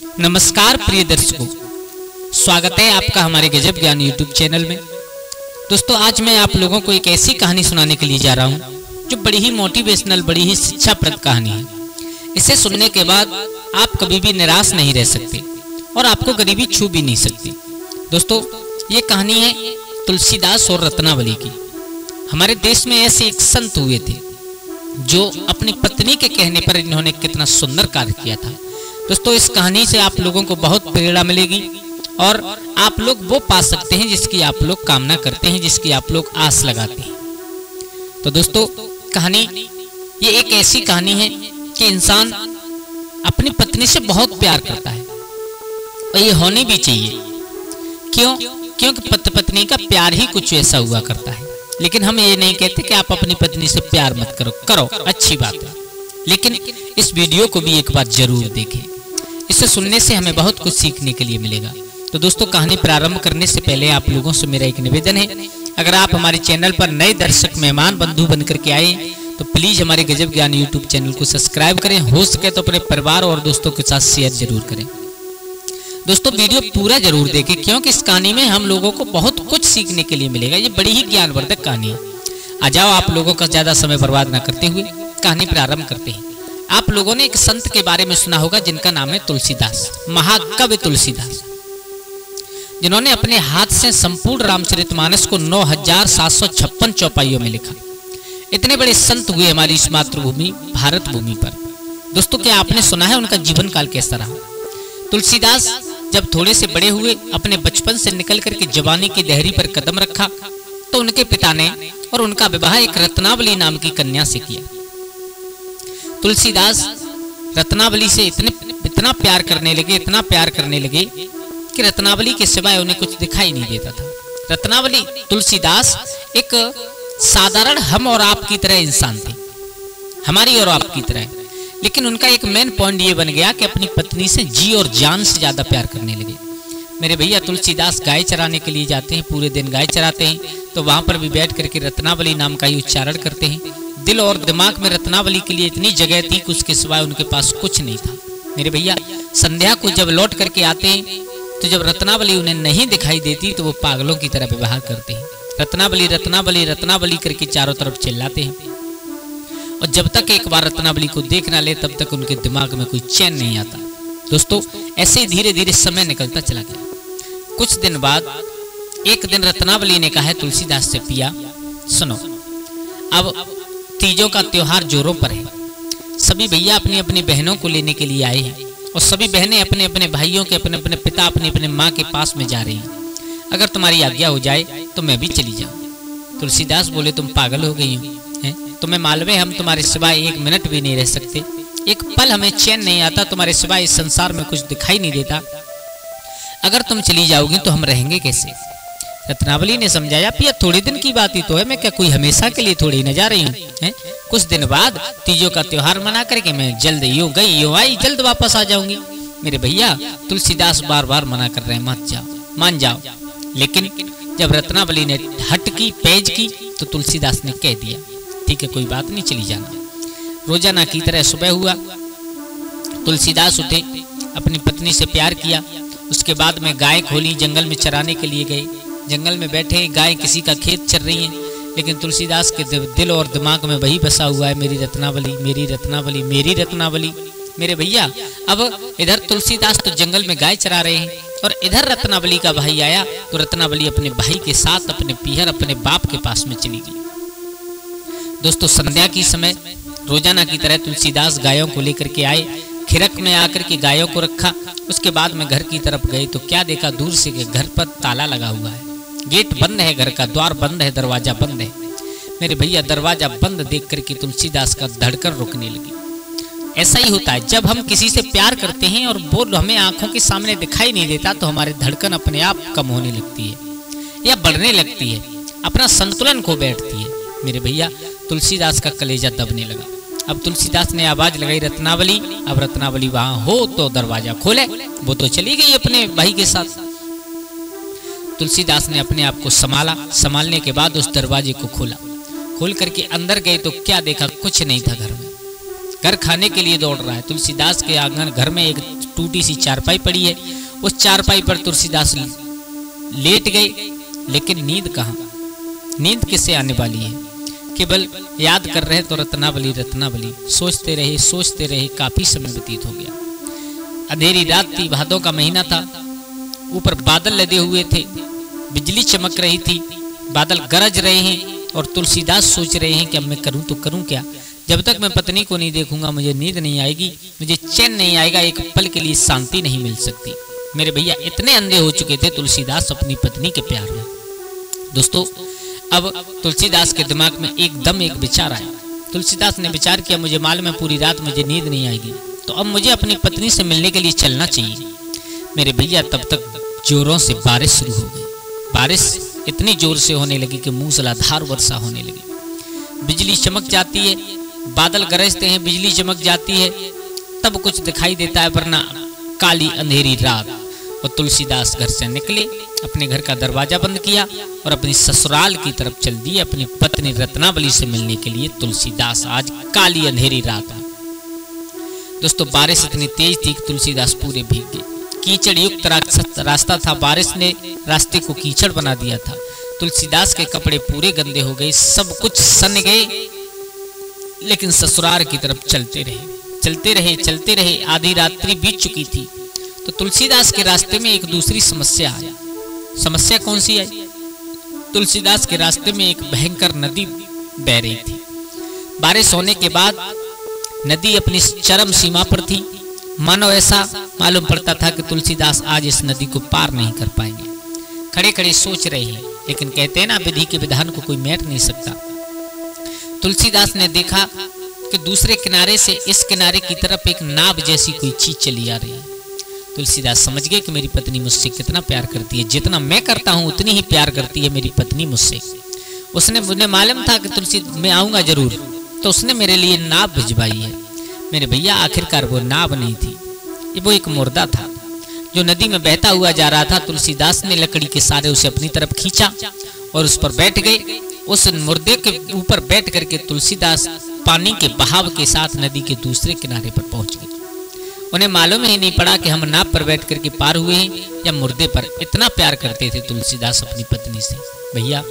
नमस्कार प्रिय दर्शकों। स्वागत है आपका हमारे गजब ज्ञान यूट्यूब चैनल में। दोस्तों, आज मैं आप लोगों को एक ऐसी कहानी सुनाने के लिए जा रहा हूँ, जो बड़ी ही मोटिवेशनल बड़ी ही शिक्षाप्रद कहानी है। इसे सुनने के बाद आप कभी भी निराश नहीं रह सकते और आपको गरीबी छू भी नहीं सकती। दोस्तों, ये कहानी है तुलसीदास और रत्नावली की। हमारे देश में ऐसे एक संत हुए थे, जो अपनी पत्नी के कहने पर इन्होंने कितना सुंदर कार्य किया था। दोस्तों, इस कहानी से आप लोगों को बहुत प्रेरणा मिलेगी और आप लोग वो पा सकते हैं जिसकी आप लोग कामना करते हैं, जिसकी आप लोग आस लगाते हैं। तो दोस्तों, कहानी, ये एक ऐसी कहानी है कि इंसान अपनी पत्नी से बहुत प्यार करता है और ये होनी भी चाहिए। क्यों? क्योंकि पति, पत्नी का प्यार ही कुछ ऐसा हुआ करता है। लेकिन हम ये नहीं कहते कि आप अपनी पत्नी से प्यार मत करो। करो, अच्छी बात है। लेकिन इस वीडियो को भी एक बार ज़रूर देखें। इसे सुनने से हमें बहुत कुछ सीखने के लिए मिलेगा। तो दोस्तों, कहानी प्रारंभ करने से पहले आप लोगों से मेरा एक निवेदन है। अगर आप हमारे चैनल पर नए दर्शक, मेहमान, बंधु बनकर के आए तो प्लीज़ हमारे गजब ज्ञान यूट्यूब चैनल को सब्सक्राइब करें हो सके तो अपने परिवार और दोस्तों के साथ शेयर ज़रूर करें। दोस्तों, वीडियो पूरा ज़रूर देखें, क्योंकि इस कहानी में हम लोगों को बहुत कुछ सीखने के लिए मिलेगा। ये बड़ी ही ज्ञानवर्धक कहानी है। आ जाओ आप लोगों का ज़्यादा समय बर्बाद न करते हुए कहानी प्रारंभ करते हैं। आप लोगों ने एक संत के बारे में सुना होगा जिनका नाम है तुलसीदास, महाकवि तुलसीदास, जिन्होंने अपने हाथ से संपूर्ण रामचरितमानस को नौ हज़ार सात सौ छप्पन चौपाइयों में लिखा। इतने बड़े संत हुए हमारी इस मातृभूमि, भारत भूमि पर। दोस्तों, क्या आपने सुना है उनका जीवन काल कैसा रहा? तुलसीदास जब थोड़े से बड़े हुए, अपने बचपन से निकल करके जवानी की दहरी पर कदम रखा तो उनके पिता ने और उनका विवाह एक रत्नावली नाम की कन्या से किया। तुलसीदास रत्नावली से इतने इतना प्यार करने लगे, इतना प्यार करने लगे कि रत्नावली के सिवाय उन्हें कुछ दिखाई नहीं देता था। रत्नावली, तुलसीदास एक साधारण हम और आप की तरह इंसान थे। हमारी और आपकी तरह। लेकिन उनका एक मेन पॉइंट ये बन गया कि अपनी पत्नी से जी और जान से ज़्यादा प्यार करने लगे। मेरे भैया तुलसीदास गाय चराने के लिए जाते हैं, पूरे दिन गाय चराते हैं तो वहाँ पर भी बैठ करके रत्नावली नाम का ही उच्चारण करते हैं। दिल और दिमाग में रत्नावली के लिए इतनी जगह थी कि उसके सिवाय उनके पास कुछ नहीं था। मेरे भैया, संध्या को जब लौट करके आते तो जब रत्नावली उन्हें नहीं दिखाई देती तो वो पागलों की तरह व्यवहार करते हैं। रत्नावली रत्नावली रत्नावली करके चारों तरफ़ चिल्लाते हैं। और जब तक एक बार रत्नावली को देख ना ले, तब तक उनके दिमाग में कोई चैन नहीं आता। दोस्तों, ऐसे धीरे धीरे समय निकलता चला गया। कुछ दिन बाद, एक दिन रत्नावली ने कहा है तुलसीदास से पिया, सुनो, अब तीजों का त्योहार जोरों पर है। सभी भैया अपनी अपनी बहनों को लेने के लिए आए हैं और सभी बहनें अपने अपने भाइयों के अपने अपने पिता अपने अपने माँ के पास में जा रही हैं। अगर तुम्हारी आज्ञा हो जाए तो मैं भी चली जाऊँ। तुलसीदास बोले, तुम पागल हो गई हो, हैं? तुम्हें मालूम है हम तुम्हारे सिवाय एक मिनट भी नहीं रह सकते। एक पल हमें चैन नहीं आता, तुम्हारे सिवाय इस संसार में कुछ दिखाई नहीं देता। अगर तुम चली जाओगी तो हम रहेंगे कैसे? रत्नावली ने समझाया, पिया, थोड़ी दिन की बात ही तो है, मैं क्या कोई हमेशा के लिए थोड़ी न जा रही हूँ कुछ दिन बाद तीजों का त्योहार मना करके मैं जल्द यो गई, यो आई, जल्द वापस आ जाऊँगी। मेरे भैया, तुलसीदास बार बार मना कर रहे हैं, मत जाओ, मान जाओ। लेकिन जब रत्नावली ने हट की, पेज की तो तुलसीदास ने कह दिया, ठीक है, कोई बात नहीं, चली जाना। रोज़ाना की तरह सुबह हुआ। तुलसीदास उठे, अपनी पत्नी से प्यार किया। उसके बाद में गाय खोली, जंगल में चराने के लिए गए। जंगल में बैठे हैं, गाय किसी का खेत चल रही है, लेकिन तुलसीदास के दिल और दिमाग में वही बसा हुआ है, मेरी रत्नावली मेरी रत्नावली मेरी रत्नावली। मेरे भैया, अब इधर तुलसीदास तो जंगल में गाय चरा रहे हैं, और इधर रत्नावली का भाई आया तो रत्नावली अपने भाई के साथ, अपने पीहर, अपने बाप के पास में चली गई। दोस्तों, संध्या की समय, रोज़ाना की तरह तुलसीदास गायों को लेकर के आए, खिरक में आकर के गायों को रखा, उसके बाद में घर की तरफ़ गए तो क्या देखा, दूर से घर पर ताला लगा हुआ है। गेट बंद है, घर का द्वार बंद है, दरवाज़ा बंद है। मेरे भैया, दरवाज़ा बंद देख करके तुलसीदास का धड़कन रुकने लगी। ऐसा ही होता है, जब हम किसी से प्यार करते हैं और वो हमें आँखों के सामने दिखाई नहीं देता तो हमारी धड़कन अपने आप कम होने लगती है या बढ़ने लगती है, अपना संतुलन खो बैठती है। मेरे भैया, तुलसीदास का कलेजा दबने लगा। अब तुलसीदास ने आवाज़ लगाई, रत्नावली, अब रत्नावली वहाँ हो तो दरवाज़ा खोले। वो तो चली गई अपने भाई के साथ। तुलसीदास ने अपने आप को संभाला। संभालने के बाद उस दरवाजे को खोला। खोल करके अंदर गए तो क्या देखा? कुछ नहीं था घर में। घर खाने के लिए दौड़ रहा है। तुलसीदास के आँगन घर में एक टूटी सी चारपाई पड़ी है। उस चारपाई पर तुलसीदास लेट गए लेकिन नींद कहाँ? नींद किससे आने वाली है? केवल याद कर रहे तो रत्नावली रत्नावली। सोचते रहे सोचते रहे काफ़ी समय व्यतीत हो गया। अंधेरी रात थी, भादों का महीना था। ऊपर बादल लदे हुए थे। बिजली चमक रही थी। बादल गरज रहे हैं और तुलसीदास सोच रहे हैं कि अब मैं करूँ तो करूँ क्या? जब तक मैं पत्नी को नहीं देखूँगा, मुझे नींद नहीं आएगी, मुझे चैन नहीं आएगा, एक पल के लिए शांति नहीं मिल सकती। मेरे भैया इतने अंधे हो चुके थे, तुलसीदास अपनी पत्नी के प्यार में। दोस्तों, अब तुलसीदास के दिमाग में एकदम एक विचार आया। तुलसीदास ने विचार किया, मुझे माल में पूरी रात मुझे नींद नहीं आएगी। तो अब मुझे अपनी पत्नी से मिलने के लिए चलना चाहिए। मेरे भैया, तब तक जोरों से बारिश शुरू हो गई। बारिश इतनी ज़ोर से होने लगी कि मूसलाधार वर्षा होने लगी। बिजली चमक जाती है, बादल गरजते हैं, बिजली चमक जाती है, तब कुछ दिखाई देता है, वरना काली अंधेरी रात। और तुलसीदास घर से निकले, अपने घर का दरवाज़ा बंद किया और अपनी ससुराल की तरफ़ चल दिए, अपनी पत्नी रत्नावली से मिलने के लिए तुलसीदास आज काली अंधेरी रात दोस्तों, बारिश इतनी तेज थी कि तुलसीदास पूरे भीग गए। कीचड़ युक्त रास्ता था, बारिश ने रास्ते को कीचड़ बना दिया था। तुलसीदास के कपड़े पूरे गंदे हो गए, सब कुछ सन गए, लेकिन ससुराल की तरफ़ चलते रहे। चलते रहे चलते रहे, आधी रात्रि बीत चुकी थी। तो तुलसीदास के रास्ते में एक दूसरी समस्या आई। समस्या कौन सी आई? तुलसीदास के रास्ते में एक भयंकर नदी बह रही थी। बारिश होने के बाद नदी अपनी चरम सीमा पर थी। मानो ऐसा मालूम पड़ता था कि तुलसीदास आज इस नदी को पार नहीं कर पाएँगे। खड़े खड़े सोच रहे हैं, लेकिन कहते हैं ना, विधि के विधान को कोई मैट नहीं सकता। तुलसीदास ने देखा कि दूसरे किनारे से इस किनारे की तरफ़ एक नाव जैसी कोई चीज़ चली आ रही है। तुलसीदास समझ गए कि मेरी पत्नी मुझसे कितना प्यार करती है। जितना मैं करता हूँ, उतनी ही प्यार करती है मेरी पत्नी मुझसे। उसने, मुझे मालूम था कि तुलसी, मैं आऊँगा ज़रूर। तो उसने मेरे लिए नाव भिजवाई है। मेरे भैया आखिरकार वो नाव नहीं थी। वो एक मुर्दा था, जो नदी में बहता हुआ जा रहा था। तुलसीदास ने लकड़ी के सारे उसे अपनी तरफ़ खींचा और उस पर बैठ गए उस मुर्दे के ऊपर बैठ करके तुलसीदास पानी के बहाव के साथ नदी के दूसरे किनारे पर पहुँच गए उन्हें मालूम ही नहीं पड़ा कि हम नाव पर बैठ करके पार हुए हैं या मुर्दे पर इतना प्यार करते थे तुलसीदास अपनी पत्नी से। भैया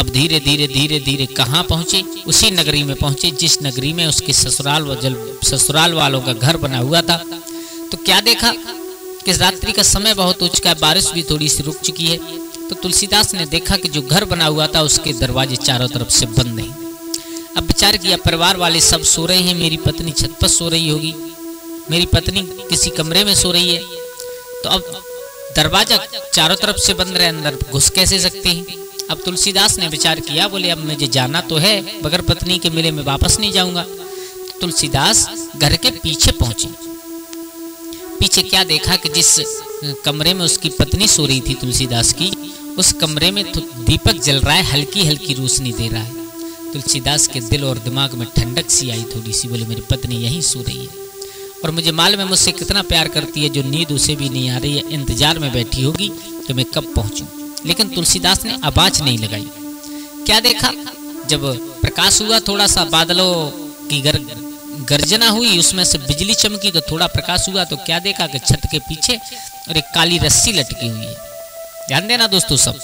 अब धीरे धीरे धीरे धीरे कहाँ पहुँचे? उसी नगरी में पहुँचे, जिस नगरी में उसके ससुराल व जल, ससुराल वालों का घर बना हुआ था। तो क्या देखा कि रात्रि का समय बहुत हो चुका है बारिश भी थोड़ी सी रुक चुकी है। तो तुलसीदास ने देखा कि जो घर बना हुआ था, उसके दरवाजे चारों तरफ़ से बंद नहीं। अब विचार किया, परिवार वाले सब सो रहे हैं, मेरी पत्नी छत पर सो रही होगी। मेरी पत्नी किसी कमरे में सो रही है। तो अब दरवाज़ा चारों तरफ़ से बंद रहे, अंदर घुस कैसे सकते हैं? अब तुलसीदास ने विचार किया, बोले, अब मुझे जाना तो है, बगैर पत्नी के मिले में वापस नहीं जाऊँगा। तुलसीदास घर के पीछे पहुँचे। पीछे क्या देखा कि जिस कमरे में उसकी पत्नी सो रही थी तुलसीदास की, उस कमरे में तो दीपक जल रहा है हल्की हल्की रोशनी दे रहा है। तुलसीदास के दिल और दिमाग में ठंडक सी आई थोड़ी सी बोले, मेरी पत्नी यहीं सो रही है। और मुझे मालूम है मुझसे कितना प्यार करती है, जो नींद उसे भी नहीं आ रही है, इंतज़ार में बैठी होगी तो मैं कब पहुंचूं? लेकिन तुलसीदास ने आवाज़ नहीं लगाई। क्या देखा? जब प्रकाश हुआ थोड़ा सा बादलों की गर, गर्जना हुई उसमें से बिजली चमकी तो थोड़ा प्रकाश हुआ तो क्या देखा कि छत के पीछे और एक काली रस्सी लटकी हुई है। ध्यान देना दोस्तों सब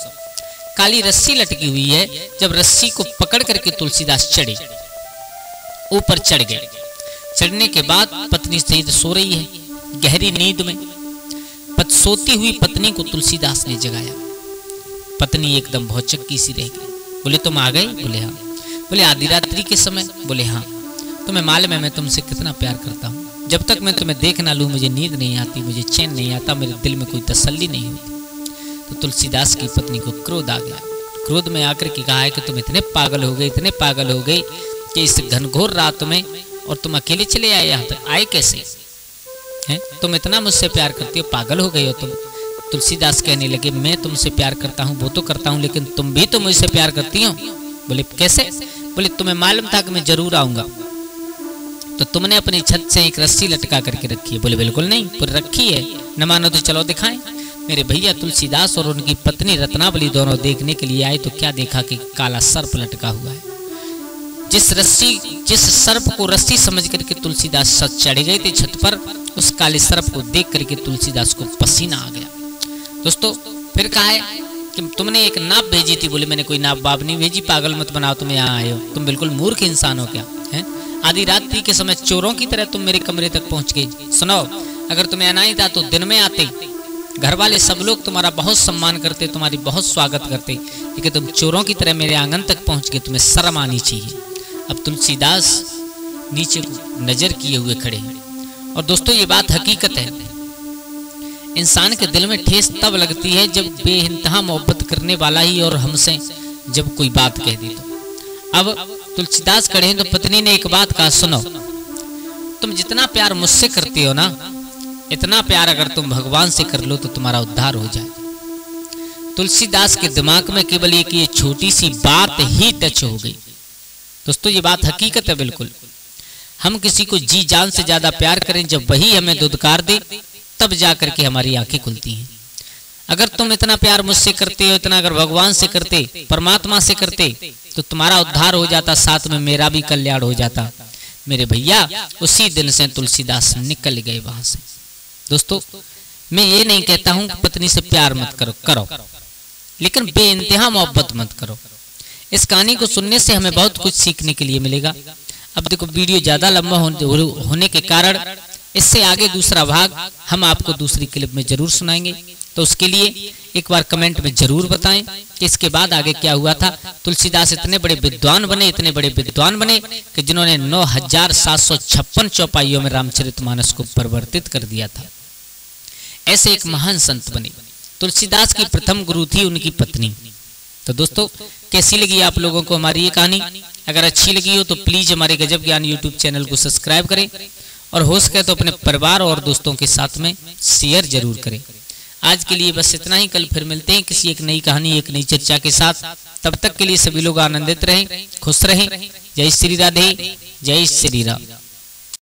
काली रस्सी लटकी हुई है जब रस्सी को पकड़ करके तुलसीदास चढ़े ऊपर चढ़ गए। चढ़ने के बाद पत्नी सहित सो रही है गहरी नींद में सोती हुई पत्नी को तुलसीदास ने जगाया। पत्नी एकदम बहुत चक्की सी रह गई। बोले, तुम आ गए बोले हाँ। बोले, आधी रात्रि के समय? बोले हाँ। तुम्हें मालूम है, मैं तुमसे कितना प्यार करता हूँ। जब तक मैं तुम्हें देख ना लूँ, मुझे नींद नहीं आती, मुझे चैन नहीं आता, मेरे दिल में कोई तसल्ली नहीं होती। तो तुलसीदास की पत्नी को क्रोध आ गया। क्रोध में आकर के कहा है कि तुम इतने पागल हो गए, इतने पागल हो गए कि इस घनघोर रात में और तुम अकेले चले आए यहाँ तक। आए कैसे? हैं? तुम इतना मुझसे प्यार करती हो, पागल हो गए हो तुम। तुलसीदास कहने लगे, मैं तुमसे प्यार करता हूँ, वो तो करता हूँ, लेकिन तुम भी तो मुझसे प्यार करती हो। बोले, कैसे? बोले, तुम्हें मालूम था कि मैं ज़रूर आऊँगा। तो तुमने अपनी छत से एक रस्सी लटका करके रखी है। बोले, बिल्कुल नहीं, पर रखी है। न मानो तो चलो दिखाएँ। मेरे भैया तुलसीदास और उनकी पत्नी रत्नावली दोनों देखने के लिए आए तो क्या देखा कि काला सर्प लटका हुआ है। जिस रस्सी, जिस सर्प को रस्सी समझ करके तुलसीदास चढ़े गए थे छत पर, उस काले सर्प को देख करके तुलसीदास को पसीना आ गया। दोस्तों, फिर कहा है कि तुमने एक नाप भेजी थी, बोले मैंने कोई नाप बाप नहीं भेजी, पागल मत बनाओ, तुम यहाँ आए हो। तुम बिल्कुल मूर्ख इंसान हो क्या, है? आधी रात्रि के समय चोरों की तरह तुम मेरे कमरे तक पहुँच गई। सुनो अगर तुम्हें आना ही था तो दिन में आते। घर वाले सब लोग तुम्हारा बहुत सम्मान करते, तुम्हारी बहुत स्वागत करते लेकिन तुम चोरों की तरह मेरे आँगन तक पहुँच गए, तुम्हें शर्म आनी चाहिए। अब तुलसीदास नीचे नज़र किए हुए खड़े हैं। और दोस्तों, ये बात हकीकत है। इंसान के दिल में ठेस तब लगती है जब बेइंतहा मोहब्बत करने वाला ही और हमसे जब कोई बात कह दी तो। अब तुलसीदास हैं तो पत्नी ने एक बात कहा, सुनो, तुम जितना प्यार मुझसे करती हो ना, इतना प्यार अगर तुम भगवान से कर लो तो तुम्हारा उद्धार हो जाए। तुलसीदास के दिमाग में केवल एक ये छोटी सी बात ही टच हो गई। दोस्तों, ये बात हकीकत है बिल्कुल। हम किसी को जी जान से ज़्यादा प्यार करें जब वही हमें दुदकार दे तब जा करके हमारी आँखें खुलती हैं। अगर तुम इतना प्यार मुझसे करते हो, इतना अगर भगवान से करते, परमात्मा से करते तो तुम्हारा उद्धार हो जाता, साथ में मेरा भी कल्याण हो जाता। मेरे भैया, उसी दिन से तुलसीदास निकल गए वहाँ से। दोस्तों, मैं ये नहीं कहता हूँ कि पत्नी से प्यार मत करो करो। लेकिन बे इंतहा मोहब्बत मत करो। इस कहानी को सुनने से हमें बहुत कुछ सीखने के लिए मिलेगा। अब देखो, वीडियो ज़्यादा लंबा होने के कारण इससे आगे दूसरा भाग हम आपको दूसरी क्लिप में ज़रूर सुनाएँगे। तो उसके लिए एक बार कमेंट में ज़रूर बताएँ कि इसके बाद आगे क्या हुआ था। तुलसीदास इतने बड़े विद्वान बने, इतने बड़े विद्वान बने कि जिन्होंने नौ हज़ार सात सौ छप्पन चौपाइयों में रामचरित मानस को परिवर्तित कर दिया था। ऐसे एक महान संत बने। तुलसीदास की प्रथम गुरु थी उनकी पत्नी। तो दोस्तों, कैसी लगी आप लोगों को हमारी ये कहानी? अगर अच्छी लगी हो तो प्लीज़ हमारे गजब ज्ञान यूट्यूब चैनल को सब्सक्राइब करें। और हो सके तो अपने परिवार और दोस्तों के साथ में शेयर ज़रूर करें। आज के लिए बस इतना ही। कल फिर मिलते हैं किसी एक नई कहानी, एक नई चर्चा के साथ। तब तक के लिए सभी लोग आनंदित रहें, खुश रहें। जय श्री राधे, जय श्री राम।